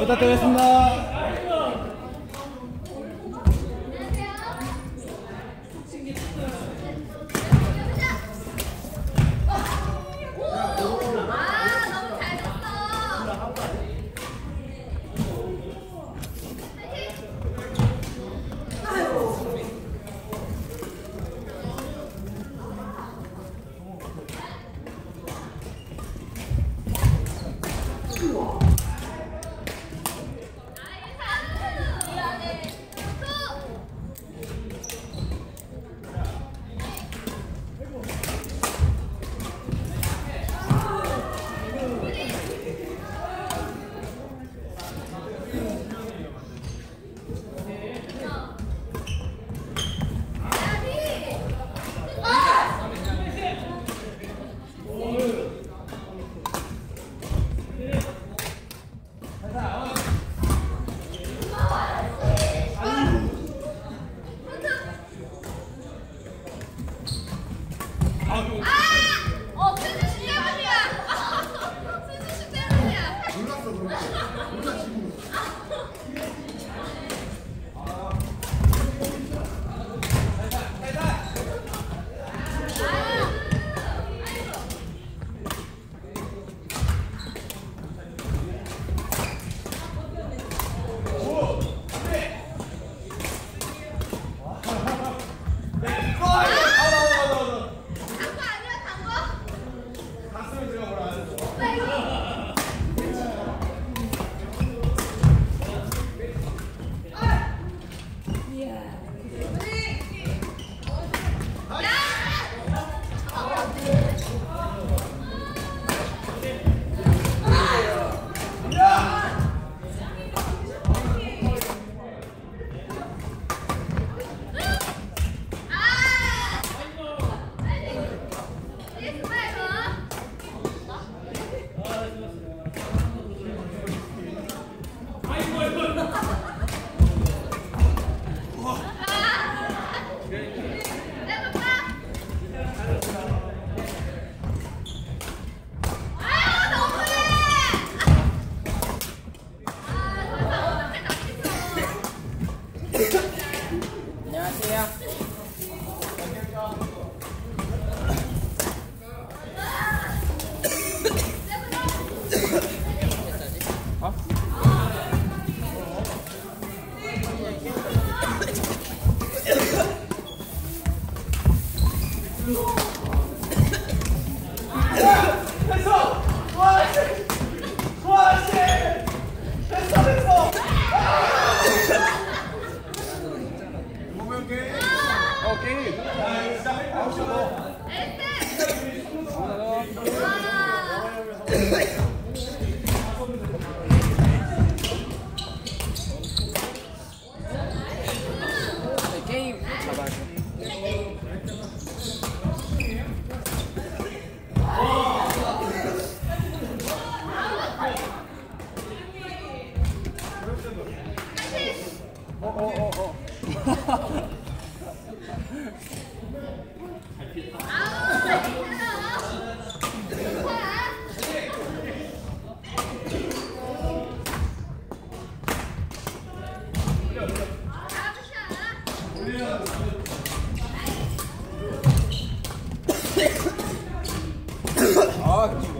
잘 부탁드리겠습니다. Oh. 对，加！哎，对。好。Ótimo.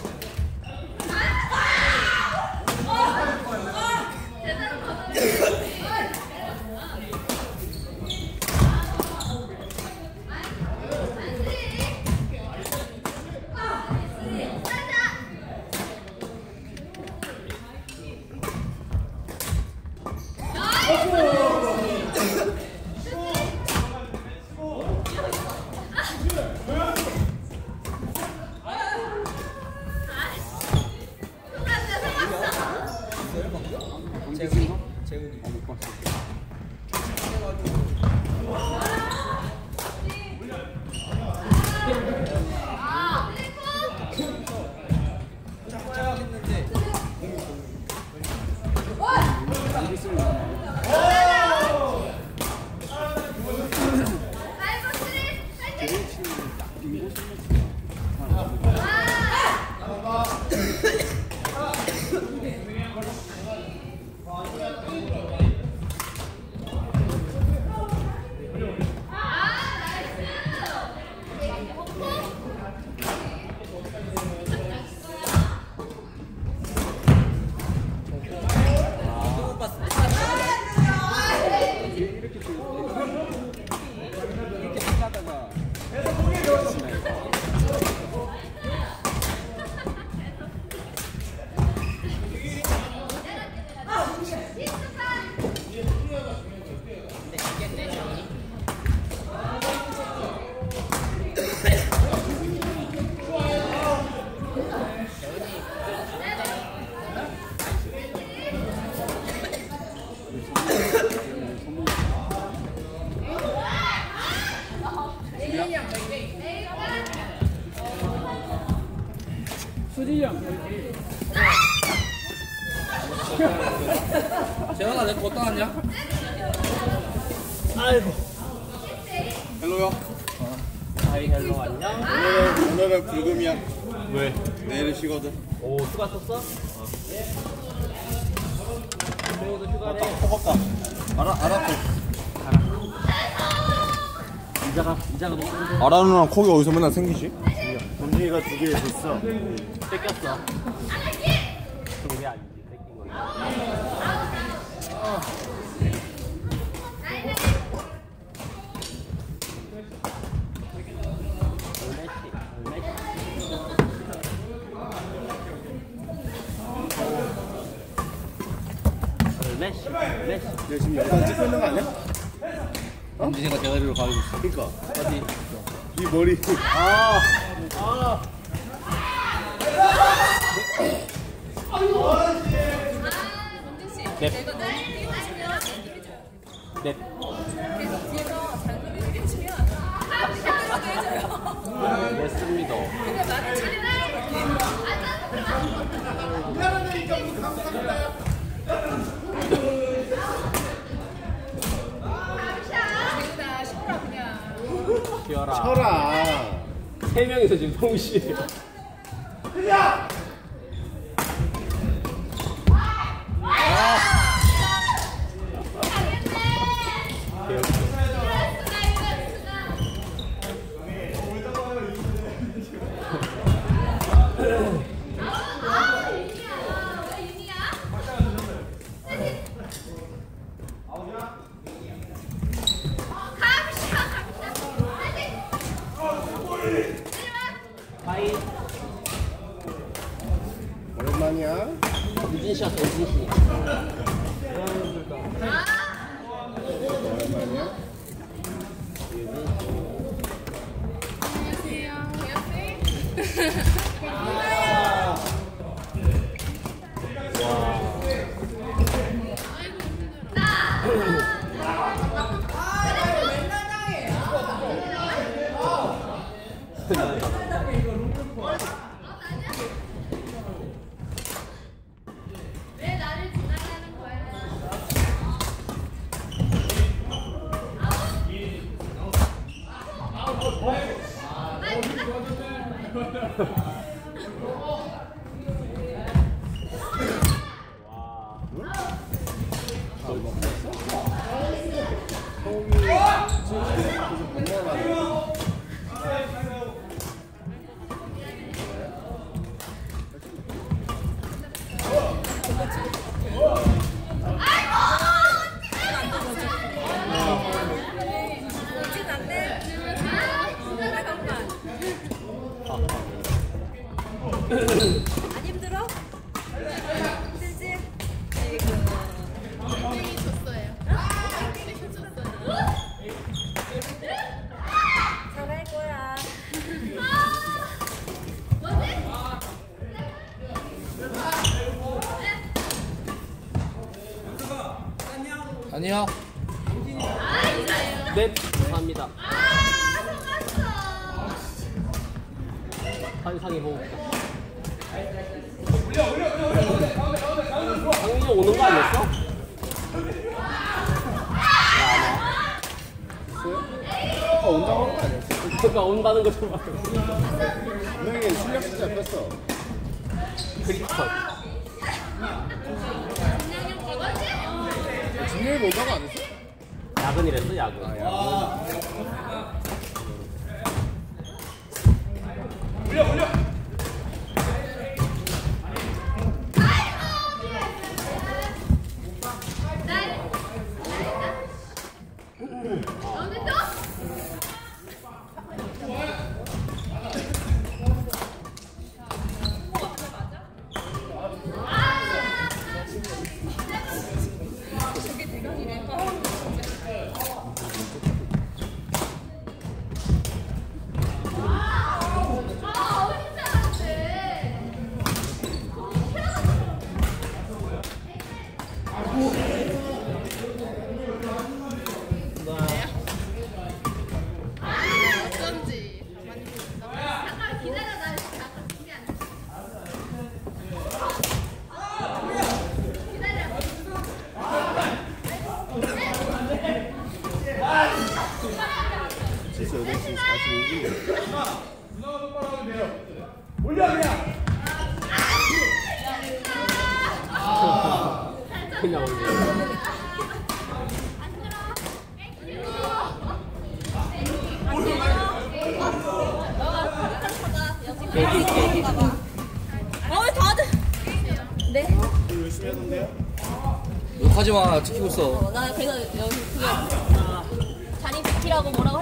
이렇게 재현아 내거 어디다 놨냐? hello요. 아이 hello 안녕 오늘은 오늘은 불금이야. 왜? 내일은 쉬거든. 오 휴가 썼어? 휴가래 허겁다. 알아 알았고. 이자가 이자가 너무 아라 누나 콕이 어디서 맨날 생기지? 범준이가 두 개 줬어. 뺏겼어 그게 아니지 뺏긴 거야 메시 지금 영상 찍고 있는 거 아니야? 엄지가 대가리로 가리고 있어 그니까. 어디? 이 머리. 넵. 넵. 냈습니다. 쉬어라. 쳐라. 세 명이서 지금 동시에. 하이. Ha ha ha. 아니요. 네, 감사합니다. 환상의 호흡. 강민이 형 오는 거 아니었어? 아, 온다고 한거 아니었어? 그러니까 온다는 거좀 봐. 분명히 실력 진짜 뺐어. critical. 진영이 온다고 안 했어? 야근이랬어, 야근. 너네 그냥 올려. 깨기, 깨기. 어, 다들. 네. 열심히 하던데요? 욕하지 마. 지키고 있어. 나 그래서 여기 그게 자리 지키라고 뭐라고 할